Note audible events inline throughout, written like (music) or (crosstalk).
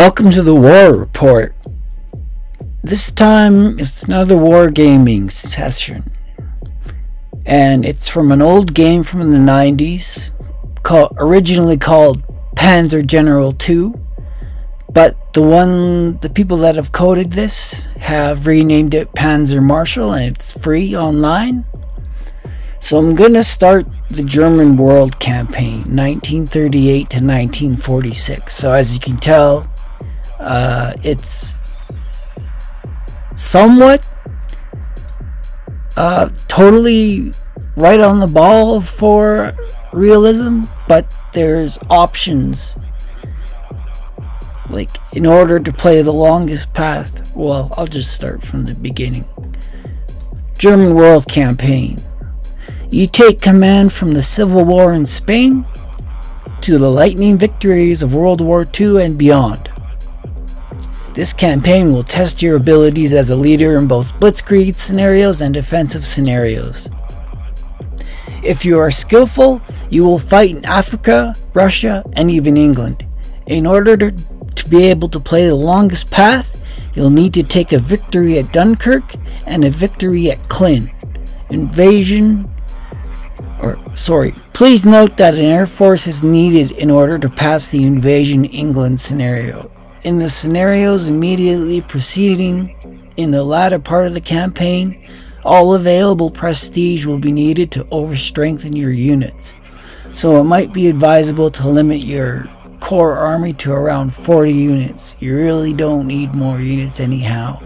Welcome to the War Report. This time it's another wargaming session. And it's from an old game from the 90s, called, originally called Panzer General 2. But the one, the people that have coded this have renamed it Panzer Marshal and it's free online. So I'm going to start the German World Campaign, 1938 to 1946. So as you can tell, uh, it's somewhat uh, totally right on the ball for realism, but there's options. Like, in order to play the longest path, well, I'll just start from the beginning. German World Campaign. You take command from the Civil War in Spain to the lightning victories of World War II and beyond. This campaign will test your abilities as a leader in both blitzkrieg scenarios and defensive scenarios. If you are skillful, you will fight in Africa, Russia, and even England. In order to, to be able to play the longest path, you'll need to take a victory at Dunkirk and a victory at Klin. Invasion, or sorry, please note that an air force is needed in order to pass the invasion England scenario. In the scenarios immediately preceding in the latter part of the campaign, all available prestige will be needed to overstrengthen your units. So it might be advisable to limit your core army to around 40 units. You really don't need more units anyhow.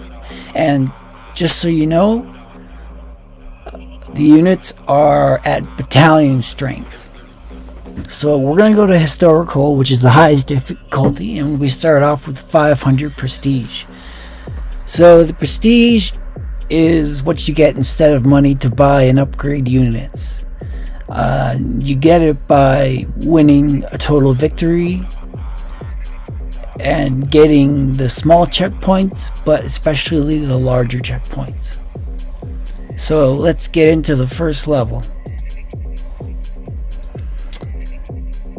And just so you know, the units are at battalion strength. So we're going to go to historical, which is the highest difficulty, and we start off with 500 prestige. So the prestige is what you get instead of money to buy and upgrade units. Uh, you get it by winning a total victory and getting the small checkpoints, but especially the larger checkpoints. So let's get into the first level.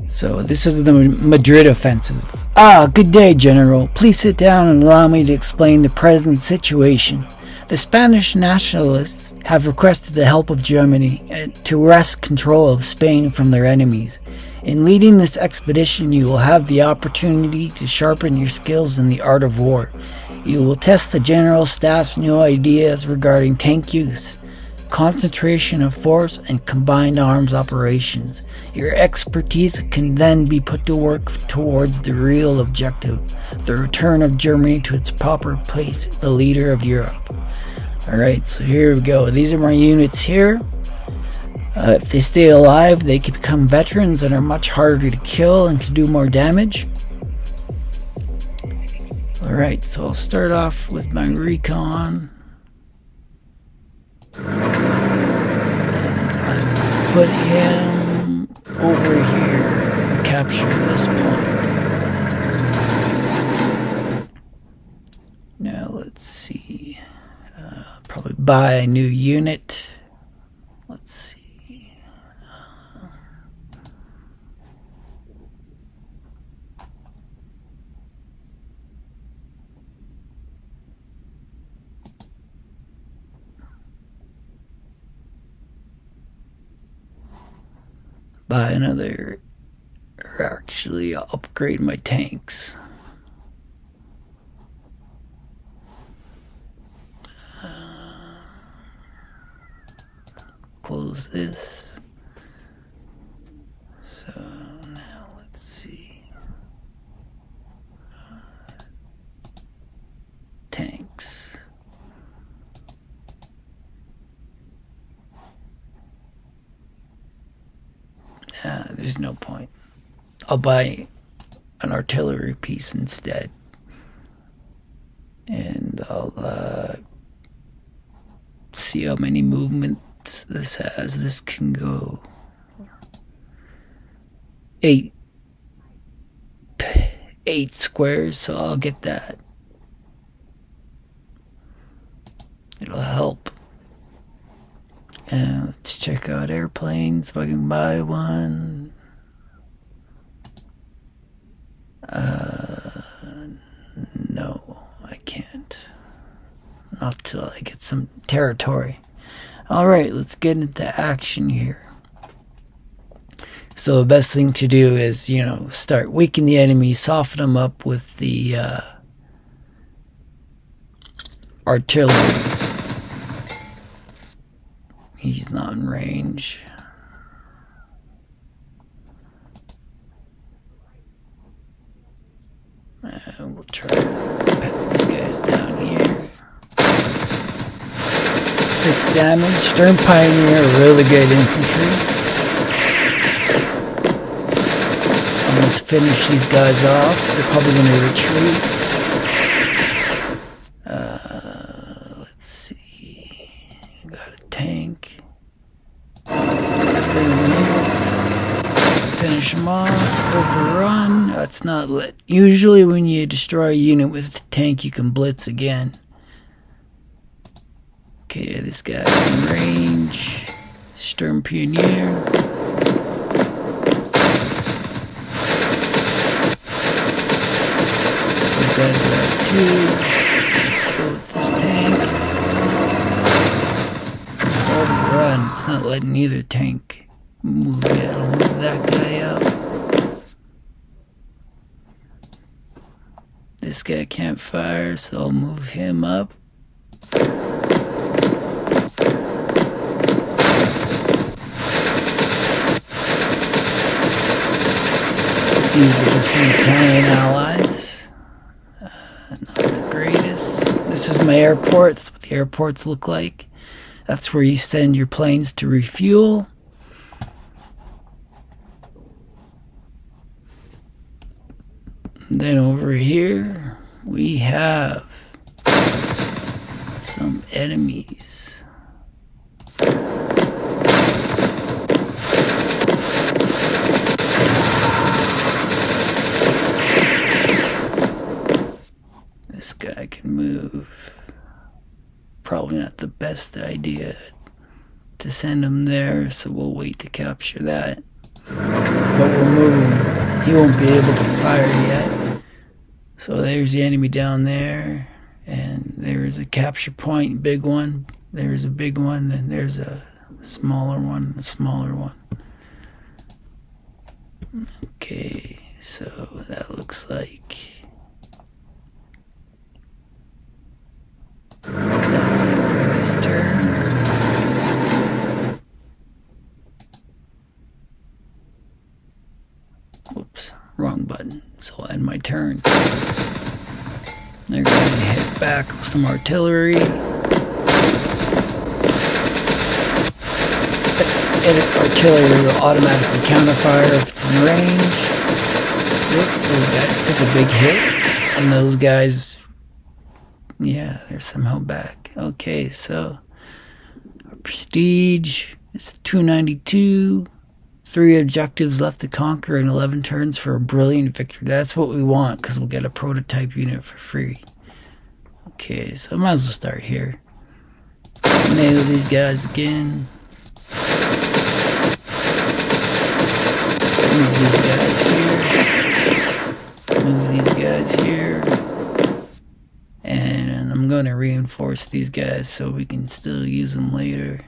So this is the Madrid offensive. Ah, good day, General. Please sit down and allow me to explain the present situation. The Spanish nationalists have requested the help of Germany uh, to wrest control of Spain from their enemies. In leading this expedition, you will have the opportunity to sharpen your skills in the art of war. You will test the General Staff's new ideas regarding tank use concentration of force, and combined arms operations. Your expertise can then be put to work towards the real objective the return of Germany to its proper place, the leader of Europe. Alright, so here we go. These are my units here. Uh, if they stay alive, they can become veterans and are much harder to kill and can do more damage. Alright, so I'll start off with my recon. Put him over here and capture this point. Now let's see. Uh, probably buy a new unit. Let's see. Buy another, or actually upgrade my tanks. Uh, close this. So now let's see. tanks. Uh, there's no point. Buy an artillery piece instead. And I'll uh, see how many movements this has. This can go eight eight squares, so I'll get that. It'll help. And let's check out airplanes if I can buy one. Uh, I can't. Not till I get some territory. Alright, let's get into action here. So the best thing to do is, you know, start weakening the enemy, soften them up with the uh, artillery. He's not in range. Uh, we'll try to pet these guys down here. Six damage. Sturm Pioneer, really good infantry. Almost finish these guys off. They're probably going to retreat. Uh, let's see. Got a tank. Finish him off. Overrun. That's not lit. Usually, when you destroy a unit with a tank, you can blitz again. Okay, this guy's in range. Sturm Pioneer. Those guys are two. So let's go with this tank. Overrun. It's not letting either tank move yet. I'll move that guy up. This guy can't fire, so I'll move him up. These are just some Italian allies. Uh, not the greatest. This is my airport. That's what the airports look like. That's where you send your planes to refuel. Then over here, we have some enemies. This guy can move. Probably not the best idea to send him there, so we'll wait to capture that. But we'll move him. He won't be able to fire yet. So there's the enemy down there. And there's a capture point, big one. There's a big one, then there's a smaller one, a smaller one. Okay, so that looks like That's it for this turn. Whoops, wrong button. So I'll end my turn. They're going to hit back with some artillery. Artillery will automatically counterfire if it's in range. Whoop, those guys took a big hit, and those guys yeah, they're somehow back. Okay, so our prestige is 292. Three objectives left to conquer and 11 turns for a brilliant victory. That's what we want because we'll get a prototype unit for free. Okay, so I might as well start here. Nail these guys again. Move these guys here. Move these guys here. I'm going to reinforce these guys so we can still use them later.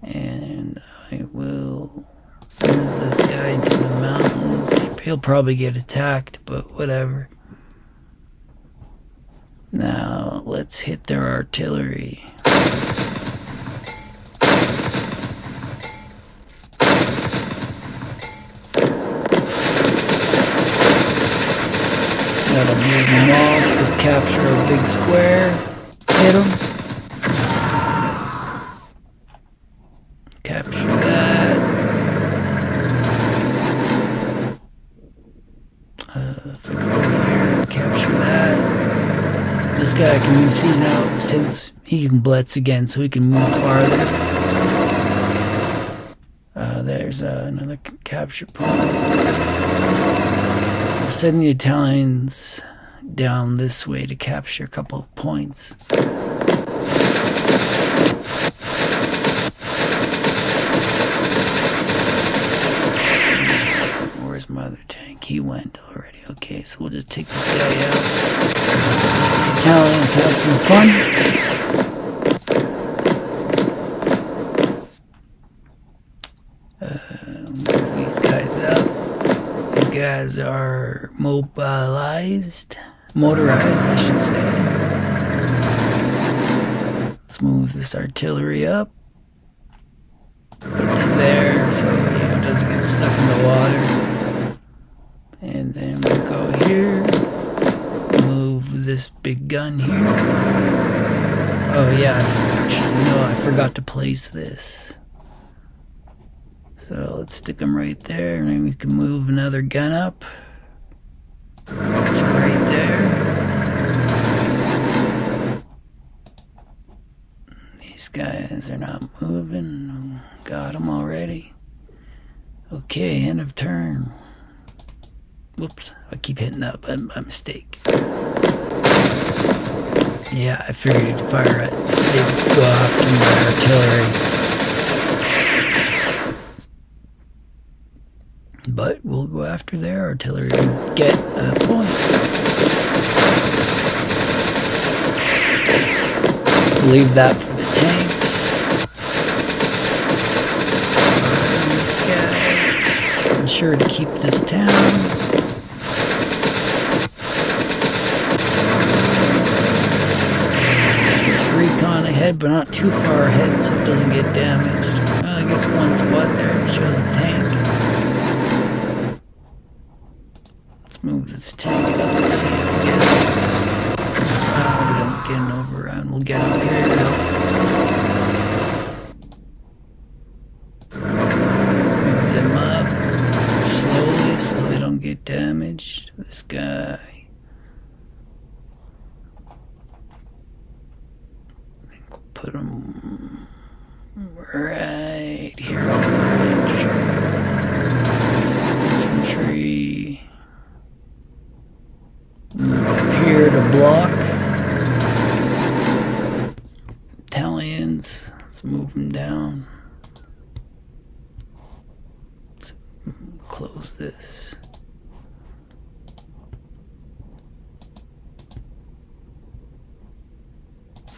And I will move this guy into the mountains. He'll probably get attacked, but whatever. Now, let's hit their artillery. Gotta move them off. We'll capture a big square. Hit them. Capture that. Uh, if I go here, capture that. This guy can see now since he can blitz again, so he can move farther. Uh, there's uh, another capture point send the Italians down this way to capture a couple of points. Where's my other tank? he went already. Okay, so we'll just take this guy out. Let the Italians have some fun. Uh, move these guys up. These guys are mobilized, motorized, I should say. Let's move this artillery up. Put it there so you know, it doesn't get stuck in the water. And then we'll go here. Move this big gun here. Oh yeah, actually no, I forgot to place this. So let's stick them right there, and then we can move another gun up to right there. These guys are not moving. Got them already. Okay, end of turn. Whoops, I keep hitting that button by mistake. Yeah, I figured he'd fire it. They'd go after my artillery. But we'll go after their artillery and get a point. Leave that for the tanks. On this guy. Ensure to keep this town. This recon ahead, but not too far ahead so it doesn't get damaged. Well, I guess one spot there shows a tank. Let's take up, see if we can get it. Uh, we don't get an overrun. We'll get up here to Move them up slowly so they don't get damaged. This guy. I think we'll put him right here on the bridge. Some infantry. Move up here to block. Let's move them down. Let's close this.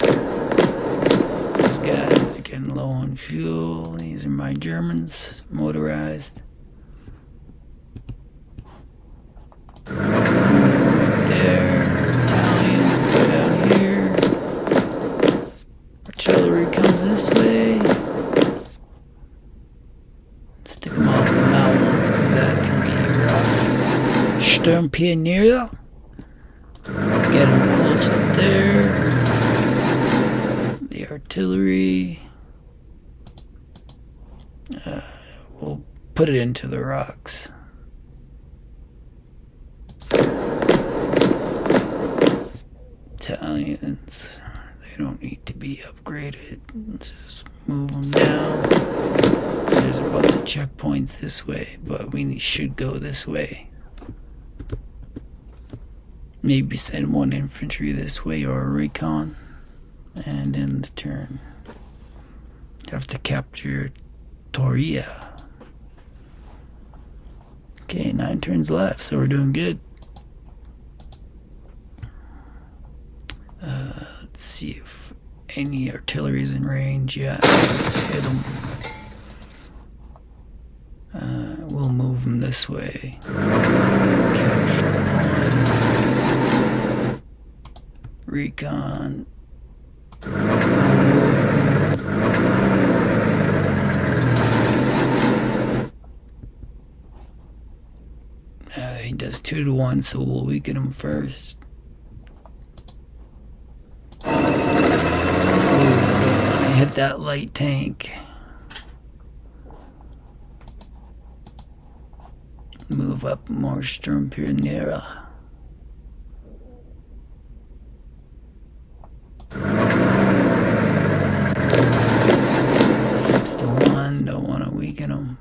These guys are getting low on fuel. These are my Germans, motorized. Right there. Artillery comes this way. Stick them off the mountains because that can be rough. Sturmpionier. Get them close up there. The artillery. Uh, we'll put it into the rocks. Italians, they don't need to be upgraded. Let's just move them down. there's a bunch of checkpoints this way, but we should go this way. Maybe send one infantry this way or a recon. And end the turn. Have to capture Toria. Okay, nine turns left, so we're doing good. Uh, let's see if any artillery's in range. Yeah, let's hit them. Uh, we'll move them this way. Capture point. Recon. Uh, he does two to one, so we'll weaken him first. Hit that light tank. Move up more Sturmpionera. Six to one, don't want to weaken them.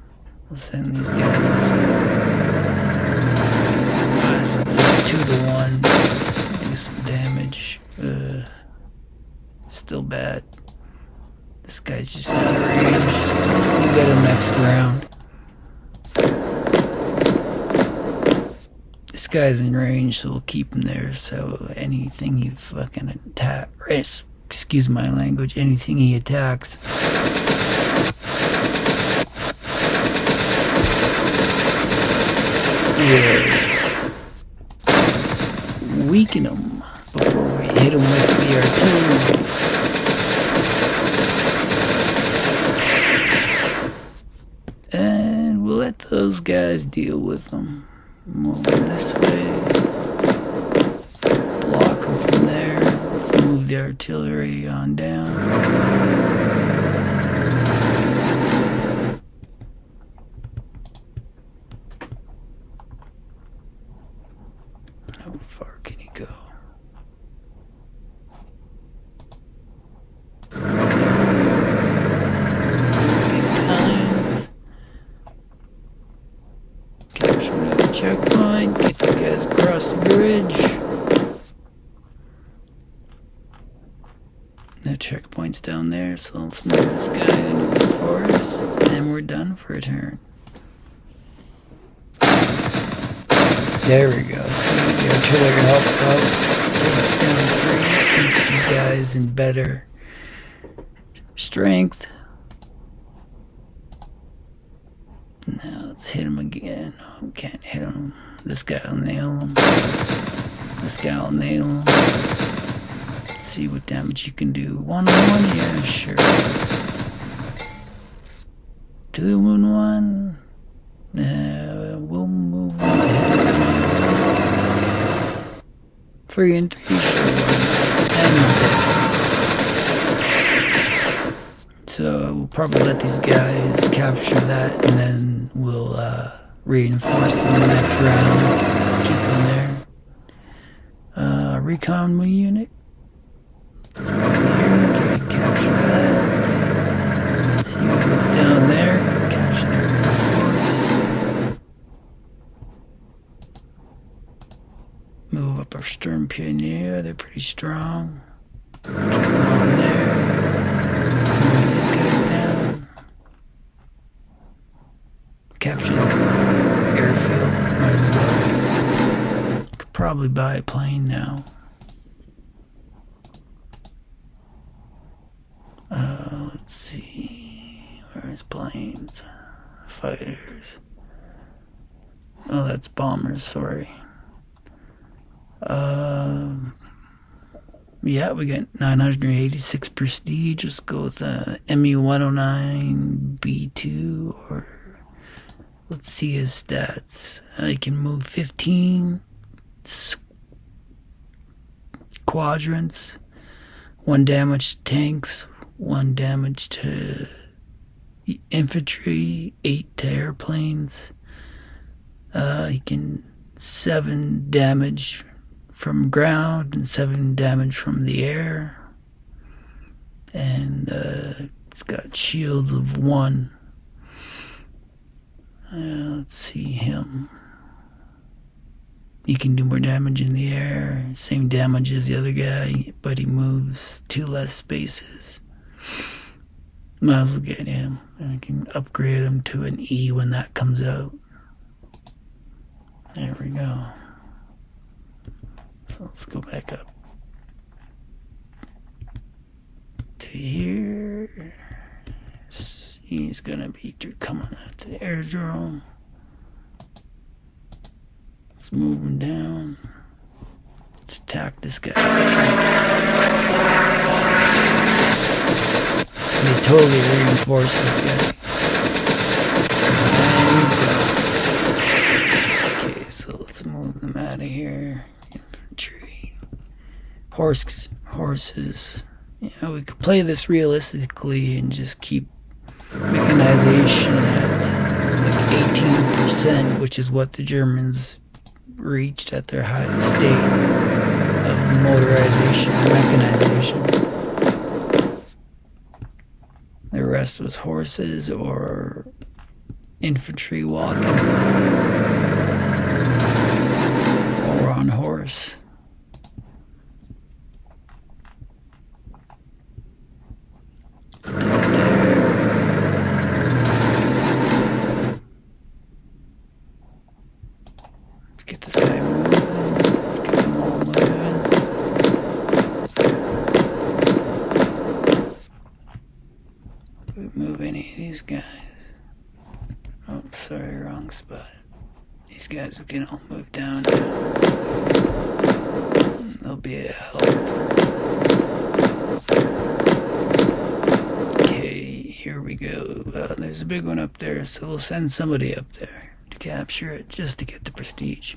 We'll send these guys this way. It two to one. Do some damage. Uh, still bad. This guy's just out of range. We'll get him next round. This guy's in range, so we'll keep him there. So anything he fucking attack, excuse my language, anything he attacks. Weaken him before we hit him with the artillery. And we'll let those guys deal with them. Move them this way. Block them from there. Let's move the artillery on down. How far can he go? Moving times. Capture another checkpoint. Get these guys across the bridge. No checkpoints down there, so let's move this guy into the forest, and we're done for a turn. There we go. See, the artillery helps out, takes down three, keeps these guys in better strength. Now let's hit him again. Oh, can't hit him. This guy will nail him. This guy will nail him. Let's see what damage you can do. One on one, yeah, sure. Two on one. Uh, we'll move him ahead. Three and three, sure? And he's dead. So we'll probably let these guys capture that, and then we'll uh, reinforce them next round. Keep them there. Uh, recon unit. Let's go here. Okay, capture that. See what's down there. Capture their air force. Move up our Sturm Pioneer. They're pretty strong. Keep on there. Move these guys down. Capture airfield. Might as well. Could probably buy a plane now. Uh, let's see. Where's planes? Fighters. Oh, that's bombers, sorry. Um, yeah, we got 986 prestige. Let's go with uh, ME 109 B2 or let's see his stats. I can move 15 quadrants, one damage tanks, one damage to infantry, eight to airplanes. Uh, he can seven damage from ground and seven damage from the air. And uh, it's got shields of one. Uh, let's see him. He can do more damage in the air, same damage as the other guy, but he moves two less spaces. Might as well get him. I can upgrade him to an E when that comes out. There we go. So let's go back up to here. He's gonna be coming at the airdrome. Let's move him down. Let's attack this guy. They totally reinforce this guy. And he's gone. Okay, so let's move them out of here. Infantry. Horses. horses. Yeah, we could play this realistically and just keep mechanization at like 18%, which is what the Germans reached at their highest state of motorization and mechanization. Rest was horses or infantry walking or on horse. Let's get this guy moving. these guys. Oh, sorry, wrong spot. These guys we can all move down. They'll be a help. Okay, here we go. Uh, there's a big one up there, so we'll send somebody up there to capture it just to get the prestige.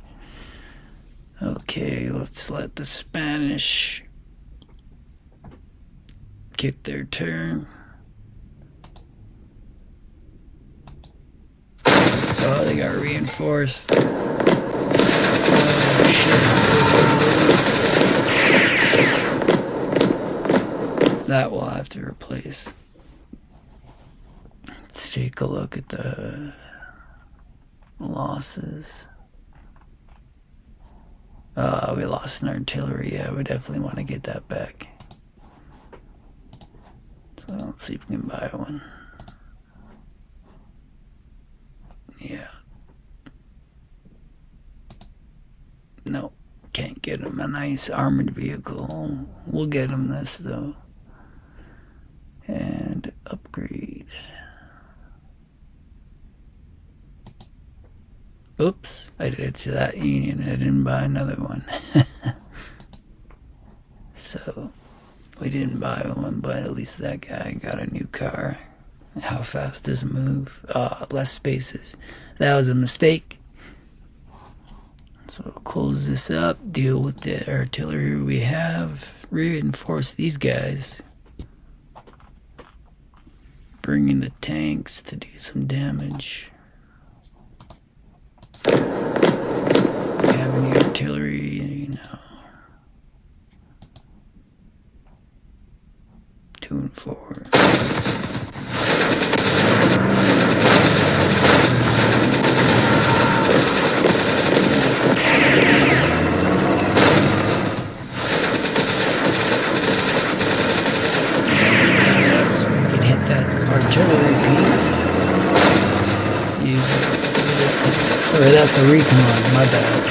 Okay, let's let the Spanish get their turn. Oh, they got reinforced. Oh shit? That we'll have to replace. Let's take a look at the losses. Uh, we lost an artillery. Yeah, we definitely want to get that back. So let's see if we can buy one. Yeah. No, can't get him a nice armored vehicle. We'll get him this though. And upgrade. Oops, I did it to that union. And I didn't buy another one. (laughs) so, we didn't buy one, but at least that guy got a new car. How fast does it move? Uh, less spaces. That was a mistake. So close this up, deal with the artillery we have, reinforce these guys. Bring in the tanks to do some damage.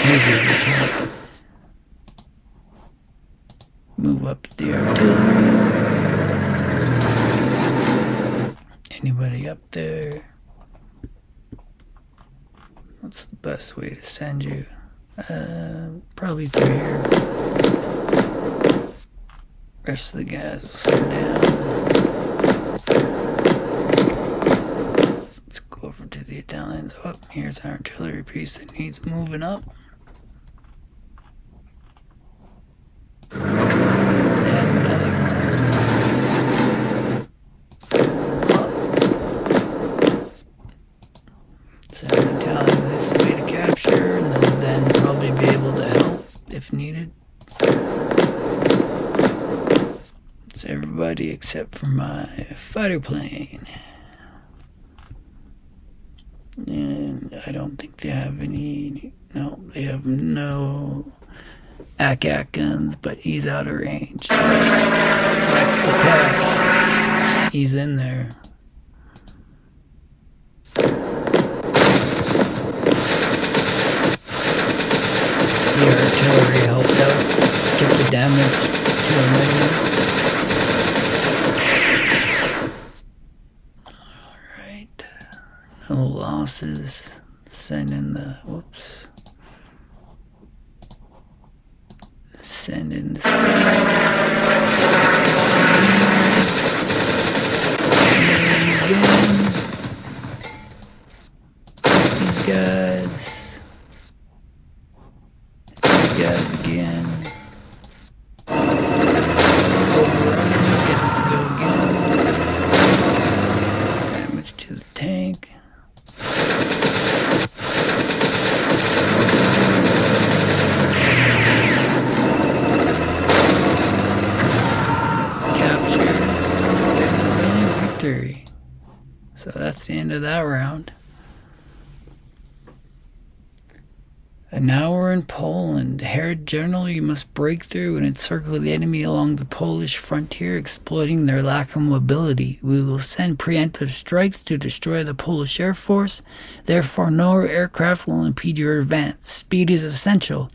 Here's the other. Move up the artillery. Anybody up there? What's the best way to send you? Uh, probably through here. Rest of the guys will send down. Let's go over to the Italians. Oh, here's an artillery piece that needs moving up. Except for my fighter plane. And I don't think they have any. No, they have no ack-ack guns, but he's out of range. So next attack, he's in there. See, our artillery helped out, kept the damage to a minimum. Alright. No losses. Send in the. Whoops. Send in this guy. Again. These guys. That's the end of that round. And now we're in Poland. Herr General, you must break through and encircle the enemy along the Polish frontier, exploiting their lack of mobility. We will send preemptive strikes to destroy the Polish Air Force. Therefore, no aircraft will impede your advance. Speed is essential.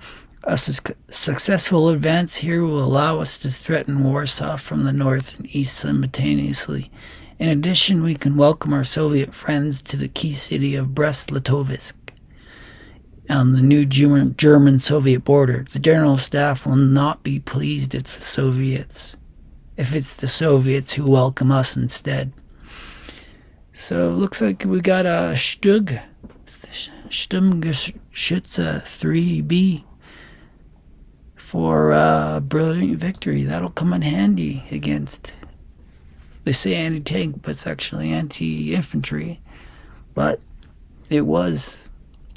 A su- successful advance here will allow us to threaten Warsaw from the north and east simultaneously. In addition, we can welcome our Soviet friends to the key city of Brest-Litovsk on the new German-Soviet border. The General Staff will not be pleased if the Soviets, if it's the Soviets who welcome us instead. So looks like we got a Stug, Sturmgeschütze 3B for a brilliant victory. That'll come in handy against they say anti-tank, but it's actually anti-infantry. But it was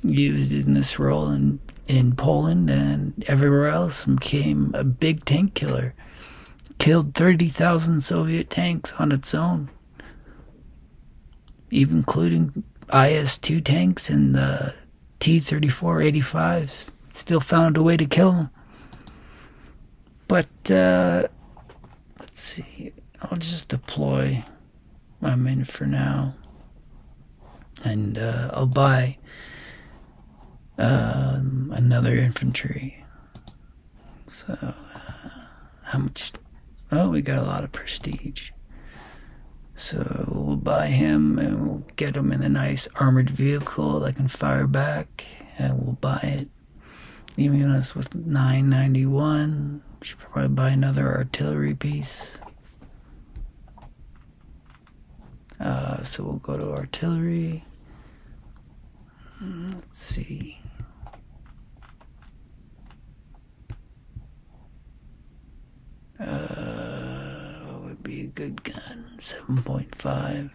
used in this role in, in Poland and everywhere else and became a big tank killer. Killed 30,000 Soviet tanks on its own, even including IS-2 tanks and the T-34-85s. Still found a way to kill them. But, uh, let's see. I'll just deploy my men for now. And uh, I'll buy um, another infantry. So, uh, how much? Oh, we got a lot of prestige. So we'll buy him and we'll get him in a nice armored vehicle that can fire back, and we'll buy it. Leaving us with 991. Should probably buy another artillery piece. Uh, so we'll go to artillery. Let's see. Uh, what would be a good gun? 7.5.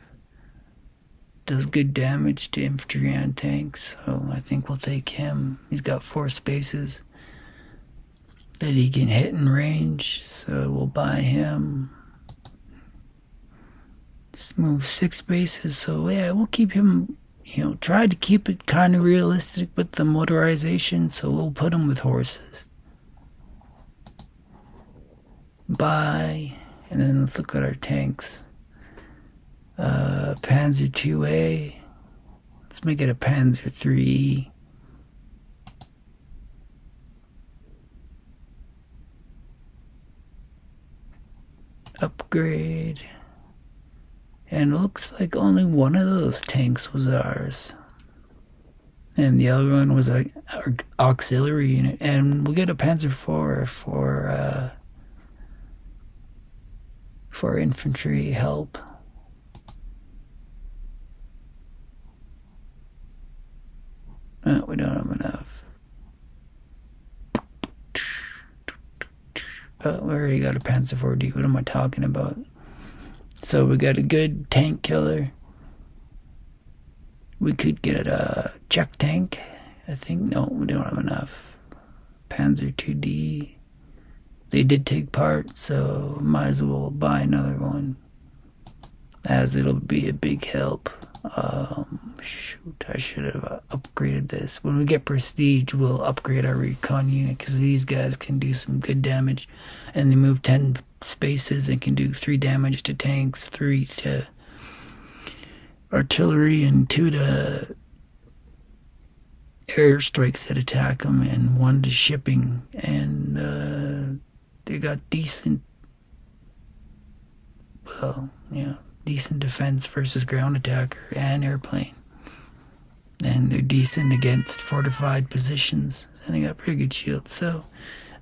Does good damage to infantry and tanks, so I think we'll take him. He's got four spaces that he can hit in range, so we'll buy him move six bases. So yeah, we'll keep him. You know, try to keep it kind of realistic with the motorization. So we'll put him with horses. Bye, and then let's look at our tanks. Uh, Panzer 2A. Let's make it a Panzer 3E. Upgrade. And it looks like only one of those tanks was ours. And the other one was a, auxiliary unit. And we'll get a Panzer IV for uh, for infantry help. Oh, we don't have enough. Oh, we already got a Panzer IV-D. What am I talking about? So we got a good tank killer. We could get a uh, Czech tank. I think no, we don't have enough. Panzer 2D. They did take part, so might as well buy another one. As it'll be a big help. Um, shoot, I should have upgraded this. When we get prestige, we'll upgrade our recon unit because these guys can do some good damage, and they move ten spaces and can do three damage to tanks, three to artillery, and two to airstrikes that attack them, and one to shipping. And uh, they got decent, well, yeah, decent defense versus ground attacker and airplane. And they're decent against fortified positions. And they got pretty good shields. So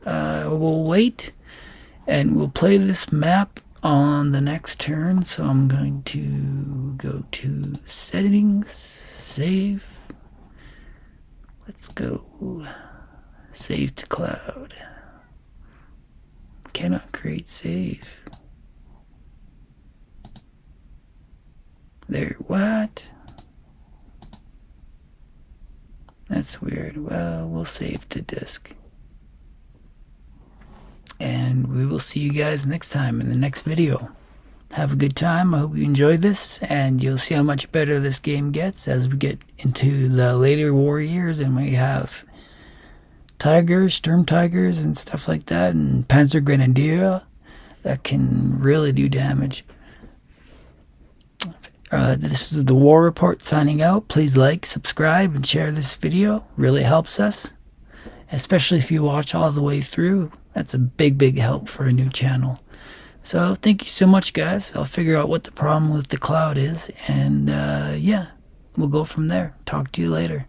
uh, we'll wait and we'll play this map on the next turn. So I'm going to go to settings, save. Let's go save to cloud. Cannot create save. There, what? That's weird. Well, we'll save to disk. And we will see you guys next time in the next video. Have a good time. I hope you enjoyed this, and you'll see how much better this game gets as we get into the later war years and we have tigers, Sturm Tigers, and stuff like that, and Panzer Grenadier that can really do damage. Uh, this is the War Report signing out. Please like, subscribe, and share this video. Really helps us, especially if you watch all the way through. That's a big, big help for a new channel. So thank you so much, guys. I'll figure out what the problem with the cloud is, and uh, yeah, we'll go from there. Talk to you later.